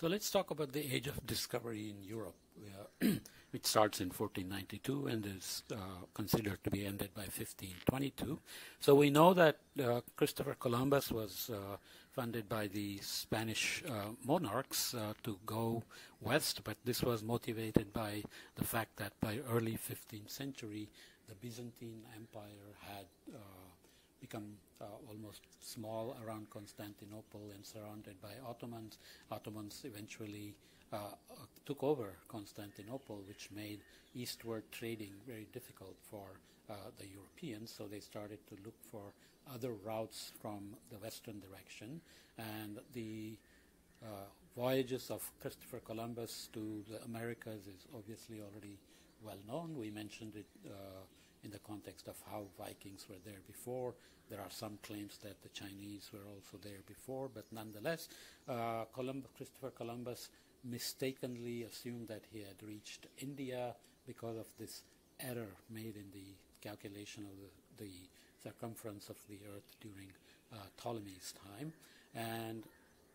So let's talk about the age of discovery in Europe, uh, which starts in 1492 and is uh, considered to be ended by 1522. So we know that uh, Christopher Columbus was uh, funded by the Spanish uh, monarchs uh, to go west, but this was motivated by the fact that by early 15th century, the Byzantine Empire had become uh, almost small around Constantinople and surrounded by Ottomans. Ottomans eventually uh, took over Constantinople, which made eastward trading very difficult for uh, the Europeans. So they started to look for other routes from the western direction. And the uh, voyages of Christopher Columbus to the Americas is obviously already well known. We mentioned it uh, in the context of how Vikings were there before. There are some claims that the Chinese were also there before, but nonetheless, uh, Christopher Columbus mistakenly assumed that he had reached India because of this error made in the calculation of the, the circumference of the Earth during uh, Ptolemy's time. And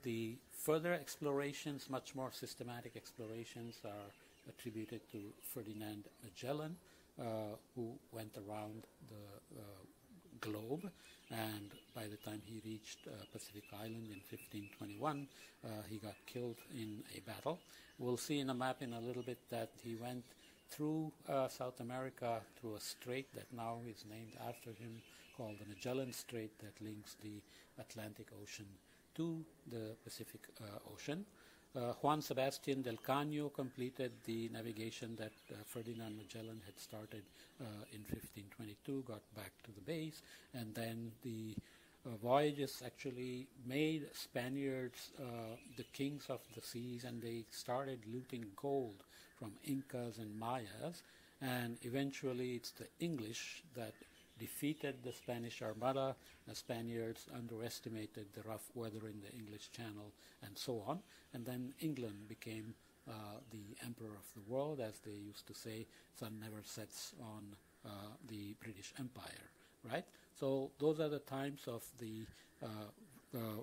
the further explorations, much more systematic explorations, are attributed to Ferdinand Magellan, who went around the uh, globe and by the time he reached uh, Pacific Island in 1521 he got killed in a battle. We'll see in a map in a little bit that he went through uh, South America through a strait that now is named after him called the Magellan Strait that links the Atlantic Ocean to the Pacific uh, Ocean. Uh, Juan Sebastian del Cano completed the navigation that uh, Ferdinand Magellan had started uh, in 1522, got back to the base, and then the uh, voyages actually made Spaniards uh, the kings of the seas, and they started looting gold from Incas and Mayas, and eventually it's the English that defeated the Spanish Armada. The Spaniards underestimated the rough weather in the English Channel and so on. And then England became uh, the emperor of the world, as they used to say, sun never sets on uh, the British Empire, right? So those are the times of the uh, uh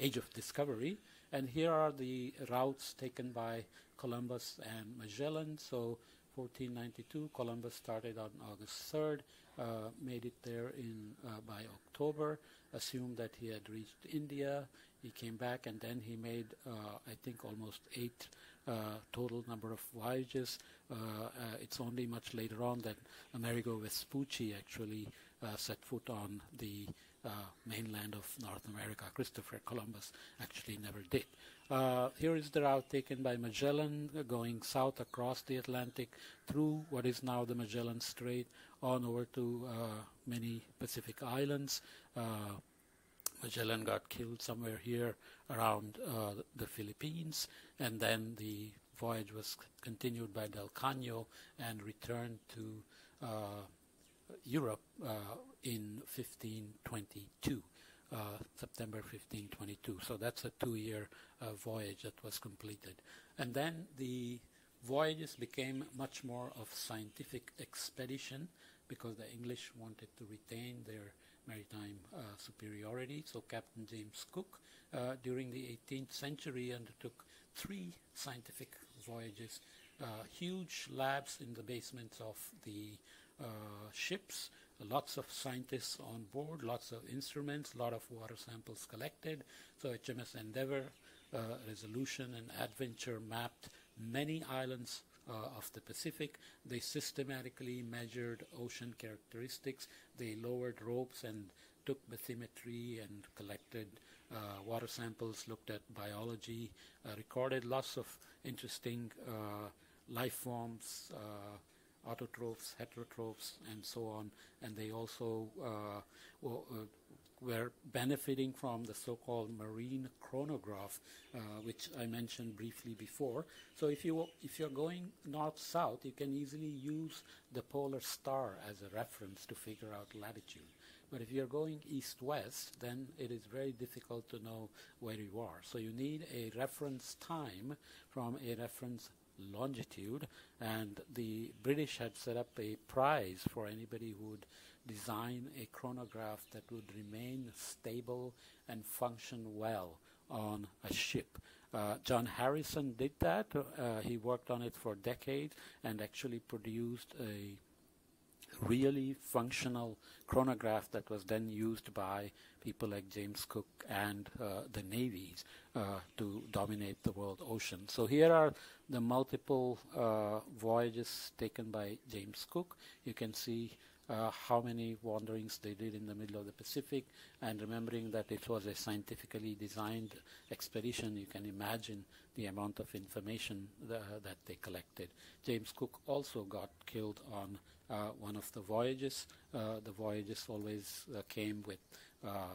age of discovery. And here are the routes taken by Columbus and Magellan. So 1492. Columbus started on August 3rd, uh, made it there in uh, by October, assumed that he had reached India. He came back and then he made, uh, I think, almost eight uh, total number of voyages. Uh, uh, it's only much later on that Amerigo Vespucci actually set foot on the mainland of North America. Christopher Columbus actually never did. Uh, here is the route taken by Magellan uh, going south across the Atlantic through what is now the Magellan Strait on over to uh, many Pacific islands. Uh, Magellan got killed somewhere here around uh, the Philippines and then the voyage was continued by Del Cano and returned to uh, Europe in 1522. Uh, September 1522. So that's a two-year uh, voyage that was completed. And then the voyages became much more of scientific expedition because the English wanted to retain their maritime uh, superiority. So Captain James Cook uh, during the 18th century undertook three scientific voyages, uh, huge labs in the basements of the uh, ships lots of scientists on board, lots of instruments, a lot of water samples collected. So HMS Endeavour uh, Resolution and Adventure mapped many islands uh, of the Pacific. They systematically measured ocean characteristics. They lowered ropes and took bathymetry and collected uh, water samples, looked at biology, uh, recorded lots of interesting uh, life forms, uh, autotrophs, heterotrophs, and so on. And they also uh, uh, were benefiting from the so-called marine chronograph, uh, which I mentioned briefly before. So if you if you're going north-south, you can easily use the polar star as a reference to figure out latitude. But if you're going east-west, then it is very difficult to know where you are. So you need a reference time from a reference longitude, and the British had set up a prize for anybody who would design a chronograph that would remain stable and function well on a ship. Uh, John Harrison did that. Uh, he worked on it for decades and actually produced a really functional chronograph that was then used by people like James Cook and uh, the navies uh, to dominate the world ocean. So here are the multiple uh, voyages taken by James Cook. You can see uh, how many wanderings they did in the middle of the Pacific, and remembering that it was a scientifically designed expedition, you can imagine the amount of information that they collected. James Cook also got killed on uh, one of the voyages. Uh, the voyages always uh, came with uh,